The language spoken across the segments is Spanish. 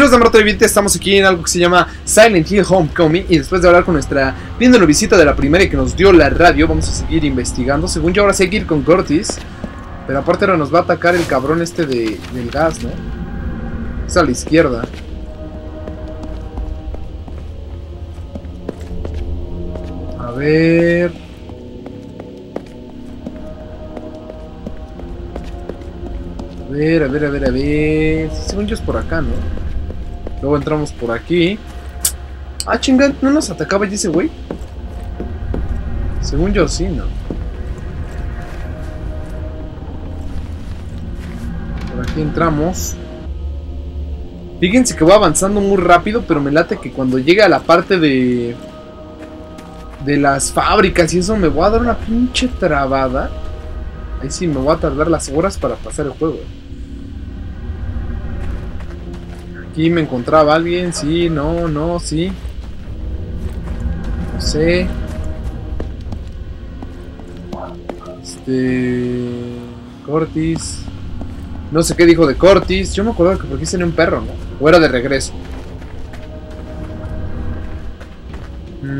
chicos de Maroto Viviente, estamos aquí en algo que se llama Silent Hill Homecoming Y después de hablar con nuestra viendo visita de la primera que nos dio la radio Vamos a seguir investigando, según yo ahora seguir con Curtis Pero aparte ahora nos va a atacar el cabrón este de, del gas, ¿no? Es a la izquierda A ver... A ver, a ver, a ver, a ver. según yo es por acá, ¿no? Luego entramos por aquí. Ah, chingada, ¿no nos atacaba ya ese güey? Según yo sí, ¿no? Por aquí entramos. Fíjense que va avanzando muy rápido, pero me late que cuando llegue a la parte de... De las fábricas y eso me voy a dar una pinche trabada. Ahí sí me voy a tardar las horas para pasar el juego. Aquí me encontraba alguien, sí, no, no, sí. No sé. Este... Cortis. No sé qué dijo de Cortis. Yo me acuerdo que por aquí tenía un perro, ¿no? O era de regreso. Me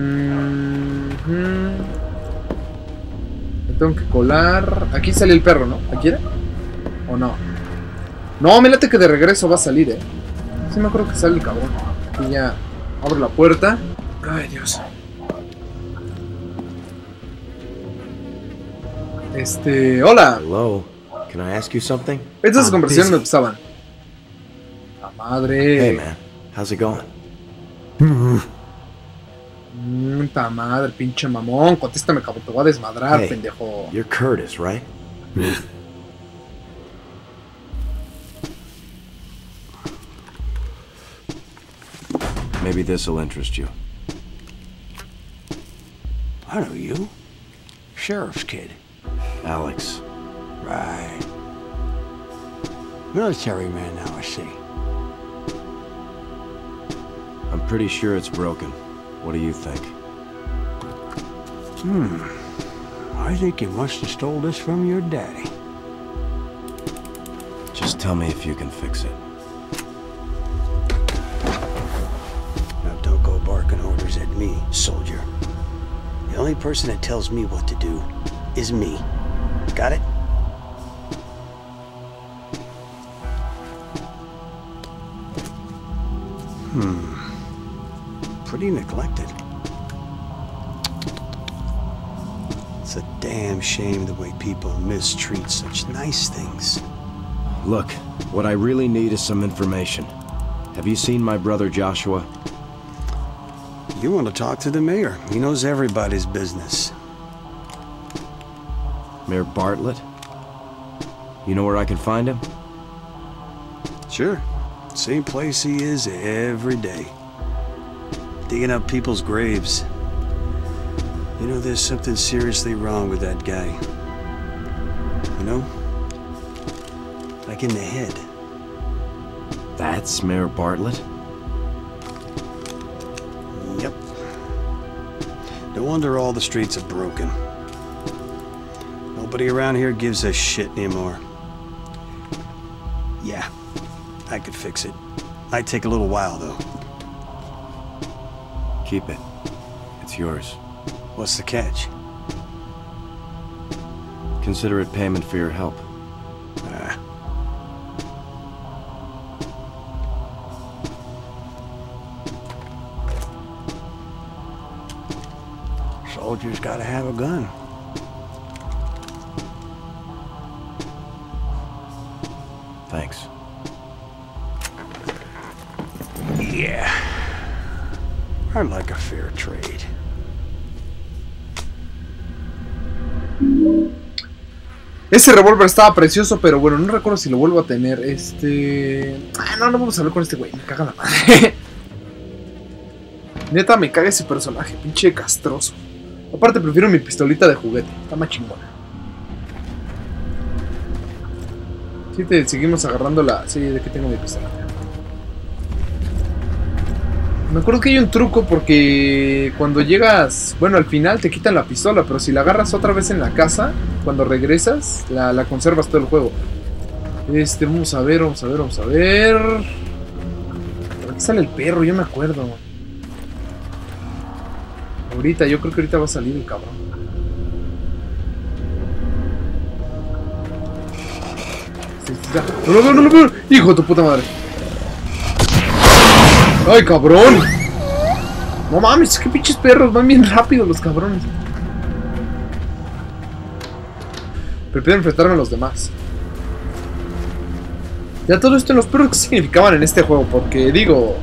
tengo que colar. Aquí sale el perro, ¿no? ¿Aquí era? ¿O no? No, me late que de regreso va a salir, eh. Sí me acuerdo que sale el cabrón. Y ya abro la puerta. Ay, Dios. Este, hola. Hello. Can I ask you something? Estas conversaciones me gustaban. La madre. Hey man, how's it going? Mmm, ta madre, pinche mamón. Contéstame, cabrón. Te voy a desmadrar, Hey, pendejo. You're Curtis, right? Maybe this'll interest you. I know you. Sheriff's kid. Alex. Right. Military man now, I see. I'm pretty sure it's broken. What do you think? Hmm. I think you must have stole this from your daddy. Just tell me if you can fix it. Me, soldier. The only person that tells me what to do is me. Got it? Hmm. Pretty neglected. It's a damn shame the way people mistreat such nice things. Look, what I really need is some information. Have you seen my brother Joshua? You want to talk to the mayor. He knows everybody's business. Mayor Bartlett? You know where I can find him? Sure. Same place he is every day. Digging up people's graves. You know, there's something seriously wrong with that guy. You know? Like in the head. That's Mayor Bartlett? No wonder all the streets are broken. Nobody around here gives a shit anymore. Yeah, I could fix it. Might take a little while, though. Keep it. It's yours. What's the catch? Consider it payment for your help. Soldiers gotta have a gun. Thanks. Yeah. I like a fair trade. Ese revólver estaba precioso, pero bueno, no recuerdo si lo vuelvo a tener. Este. Ah, no, no vamos a hablar con este güey, me caga la madre. Neta, me caga ese personaje, pinche castroso. Aparte, prefiero mi pistolita de juguete, está más chingona. Sí, te seguimos agarrando la. Sí, de que tengo mi pistola. Me acuerdo que hay un truco porque cuando llegas, bueno, al final te quitan la pistola, pero si la agarras otra vez en la casa, cuando regresas, la, conservas todo el juego. Este, vamos a ver, vamos a ver, vamos a ver. Aquí sale el perro, yo me acuerdo. Ahorita, yo creo que ahorita va a salir el cabrón. No lo veo, no lo veo. Hijo de tu puta madre. ¡Ay, cabrón! No mames, qué pinches perros, van bien rápido los cabrones. Prefiero enfrentarme a los demás. Ya todo esto, los perros, ¿qué significaban en este juego? Porque, digo,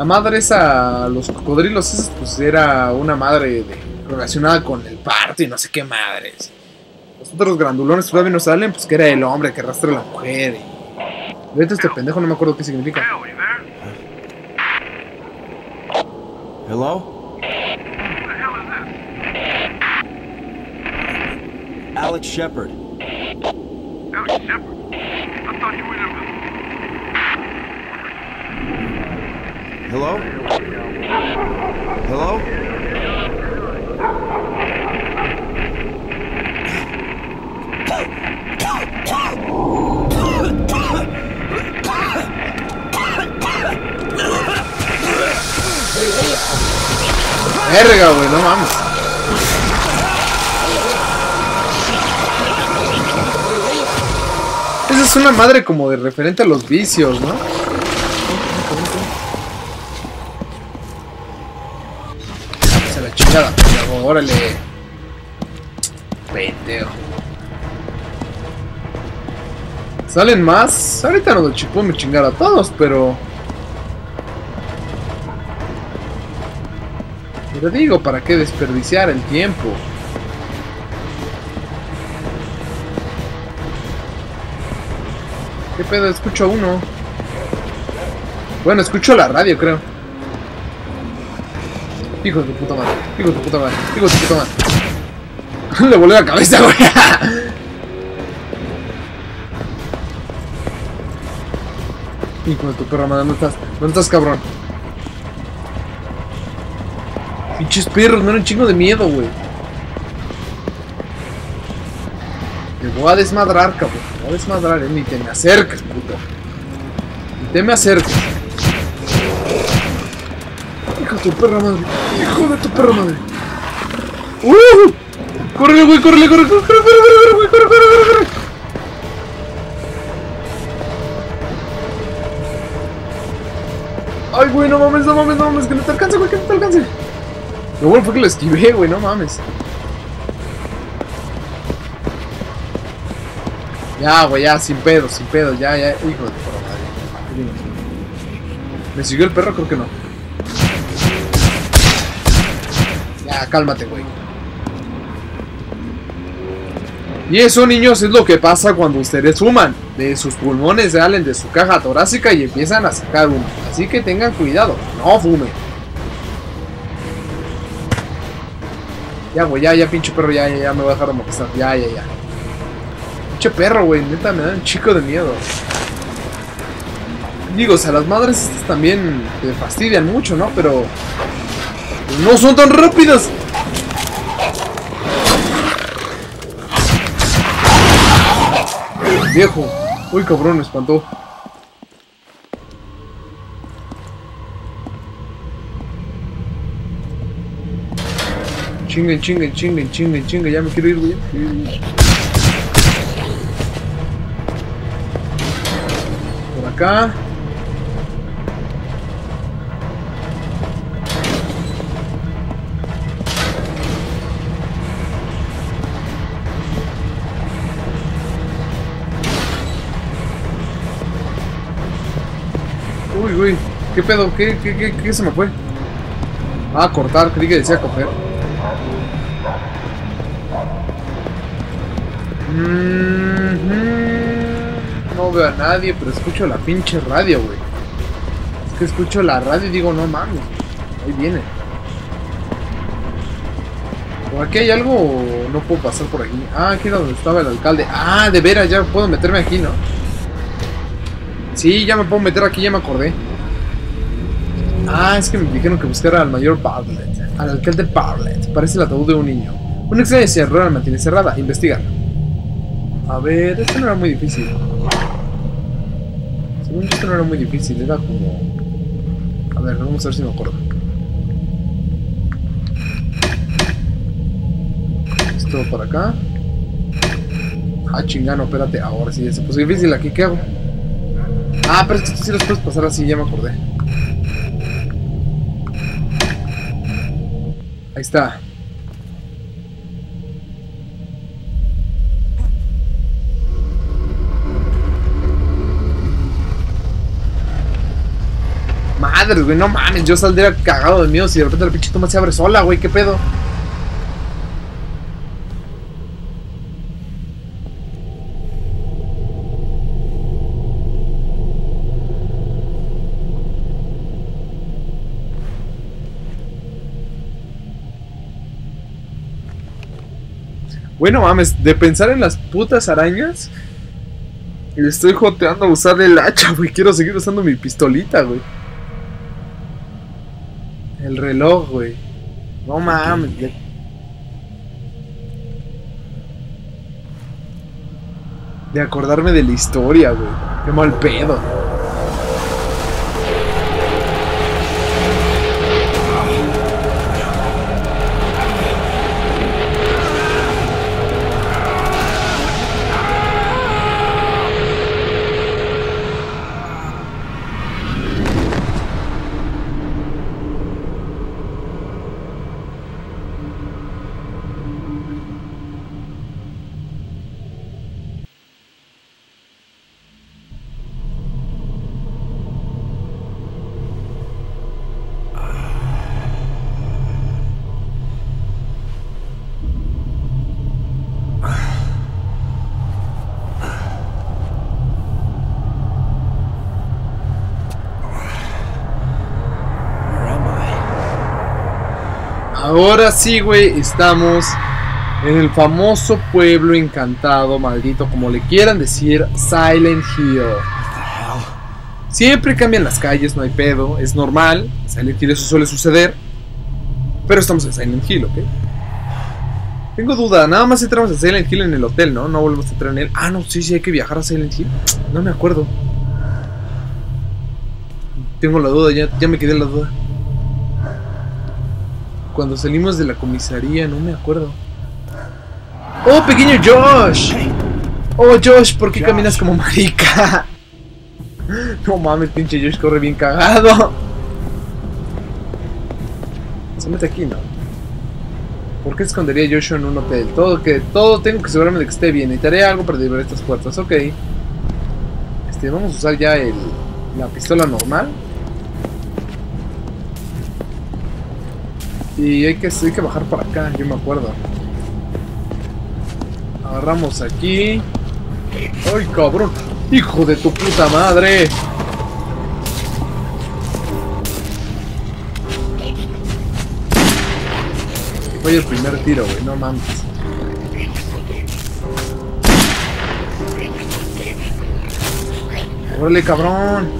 la madre esa, los cocodrilos esos, pues era una madre de- relacionada con el parto y no sé qué madres. Los otros grandulones todavía no salen, pues que era el hombre que arrastra a la mujer. Y... Ahorita este pendejo no me acuerdo qué significa. Hello? Alex Shepard. Alex Shepard. I thought you were Hello? Hello? Verga, güey, no mames. Esa es una madre como de referente a los vicios, ¿no? Vamos a la órale. Pendejo. ¿Salen más? Ahorita no chipó me chingar a todos, pero... Pero digo, ¿para qué desperdiciar el tiempo? ¿Qué pedo? Escucho a uno. Bueno, escucho la radio, creo. Hijo de tu puta madre. Hijo de tu puta madre. Hijo de tu puta madre. Le volvió la cabeza, güey. Hijo de tu perra madre, ¿dónde estás? ¿Dónde estás, cabrón? Pinches perros, me dan un chingo de miedo, güey. Te voy a desmadrar, cabrón. Te voy a desmadrar, eh. Ni te me acerques, puto. Ni te me acerques. Hijo de tu perra madre. Hijo de tu perra madre. ¡Uh! ¡Corre, güey! ¡Corre, corre, corre, corre, corre, corre, güey! ¡Corre, corre, corre, corre! Ay, güey, no mames, no mames, no mames, que no te alcance, güey, que no te alcance. Lo bueno fue que lo esquivé, güey, no mames. Ya, güey, ya, sin pedo, sin pedo, ya, ya, hijo de puta madre. ¿Me siguió el perro? Creo que no. Ya, cálmate, güey. Y eso, niños, es lo que pasa cuando ustedes fuman. De sus pulmones salen de su caja torácica y empiezan a sacar humo. Así que tengan cuidado, no fumen. Ya, güey, ya, ya, pinche perro, ya, ya, ya, me voy a dejar de molestar. Ya, ya, ya. Pinche perro, güey, neta, me da un chico de miedo. Digo, o sea, las madres estas también te fastidian mucho, ¿no? Pero... No son tan rápidas. Viejo. Uy, cabrón, me espantó. Chinguen, chinguen, chinguen, chinguen, chinguen. Ya me quiero ir, güey. Por acá. Güey. ¿Qué pedo? ¿Qué, qué, qué, se me fue? Ah, cortar. Creí que decía coger. No veo a nadie, pero escucho la pinche radio, güey. Es que escucho la radio y digo, no mames. Ahí viene. ¿Por aquí hay algo o no puedo pasar por aquí? Ah, aquí era donde estaba el alcalde. Ah, de veras, ya puedo meterme aquí, ¿no? Sí, ya me puedo meter aquí, ya me acordé. Ah, es que me dijeron que buscara al mayor Bartlett, al alcalde Bartlett. Parece el ataúd de un niño. Una extraña cerrada la mantiene cerrada. Investigar. A ver, esto no era muy difícil. Según esto no era muy difícil, era como. A ver, vamos a ver si me acuerdo. Esto para acá. Ah, chingano, espérate. Ahora sí, se puso difícil. ¿Aquí qué hago? Ah, pero es que esto sí los puedes pasar así, ya me acordé. Ahí está. Madre, güey, no mames, yo saldría cagado de miedo si de repente la pinche toma se abre sola, güey, qué pedo. Bueno, mames, de pensar en las putas arañas, le estoy joteando a usar el hacha, güey. Quiero seguir usando mi pistolita, güey. El reloj, güey. No mames. De acordarme de la historia, güey. Qué mal pedo. Ahora sí, güey, estamos en el famoso pueblo encantado, maldito, como le quieran decir, Silent Hill. Siempre cambian las calles, no hay pedo, es normal. En Silent Hill eso suele suceder. Pero estamos en Silent Hill, ¿ok? Tengo duda, nada más entramos a Silent Hill en el hotel, ¿no? No volvemos a entrar en él. Ah, no, sí, sí, hay que viajar a Silent Hill. No me acuerdo. Tengo la duda, ya, ya me quedé la duda. Cuando salimos de la comisaría, no me acuerdo. ¡Oh, pequeño Josh! ¡Oh, Josh! ¿Por qué caminas como marica? No mames, pinche Josh corre bien cagado. Se mete aquí, ¿no? ¿Por qué escondería Joshua en un hotel? Todo que todo tengo que asegurarme de que esté bien. Necesitaré algo para liberar estas puertas. Ok. Este, vamos a usar ya el, la pistola normal. Y hay que, hay que bajar para acá, yo me acuerdo. Agarramos aquí. ¡Ay, cabrón! ¡Hijo de tu puta madre! Fue el primer tiro, güey, no mames. ¡Órale, cabrón!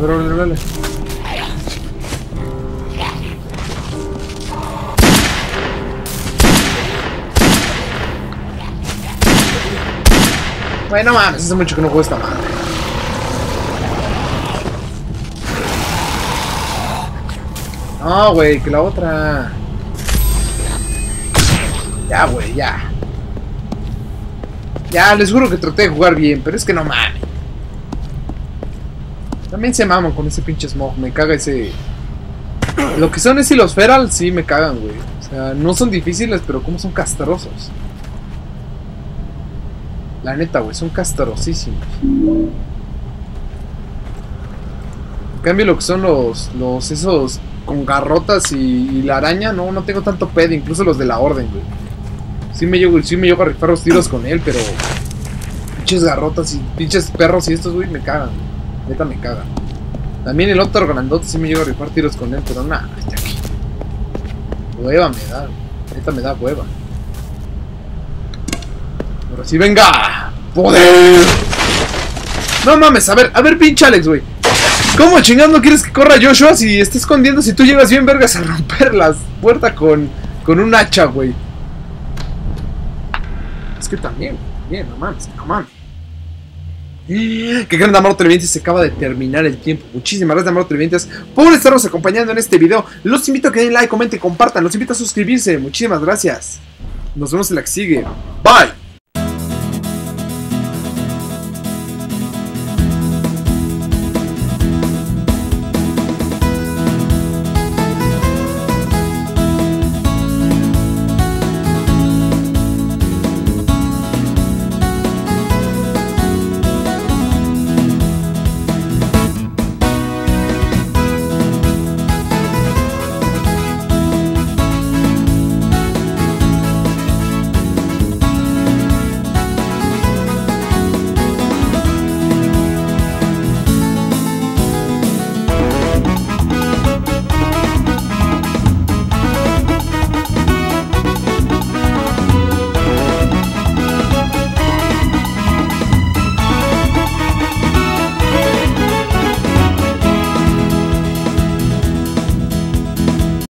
Órale, órale. Bueno, mames, hace mucho que no juego esta madre. No, güey, que la otra. Ya, güey, ya. Ya, les juro que traté de jugar bien, pero es que no mames. También se maman con ese pinche smog, me caga ese. Lo que son es y los feral, sí me cagan, güey. O sea, no son difíciles, pero como son castrosos. La neta, güey, son castrosísimos. En cambio, lo que son los, los esos con garrotas y, la araña, no, no tengo tanto pedo, incluso los de la orden, güey. Sí me llego, sí me llego a rifar los tiros con él, pero pinches garrotas y pinches perros y estos, güey, me cagan. Neta me cagan. También el otro grandote sí me llego a rifar tiros con él, pero nada, este aquí. Hueva me da, neta me da hueva. Ahora sí, venga. ¡Poder! No mames, a ver, a ver, pinche Alex, güey. ¿Cómo chingando quieres que corra Joshua si está escondiendo? Si tú llegas bien vergas a romper las puertas con, con un hacha, güey. Es que también, bien, no mames, no mames. Que gran Amaro Televidentes se acaba de terminar el tiempo. Muchísimas gracias, Amaro Televidentes, por estarnos acompañando en este video. Los invito a que den like, comenten, compartan. Los invito a suscribirse. Muchísimas gracias. Nos vemos en la que sigue. Bye.